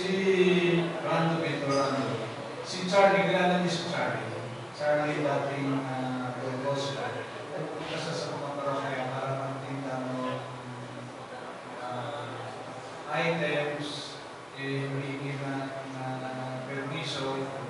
si Rando Beto Rando. Si Charlie, kilala niyo si Charlie. Charlie, dating uh, ah, Dogos. Nagpunta siya sa mga parakaya para magtinda mo uh, items, eh, humingi na ng uh,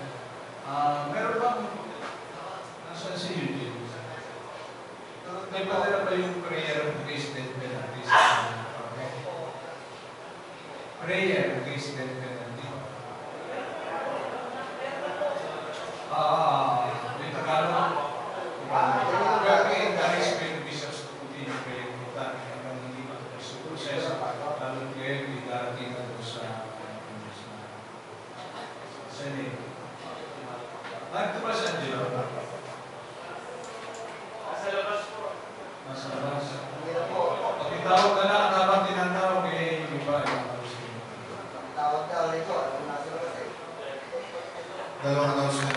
prayer against death penalty. Ah, may Tagalog. Grabe, encouragement Bishop Putin yung prayer ko tayo ng panglilipat ng success, lalo ngayon yung dati na sa Senate. Nagtupasan din ako. どうぞ。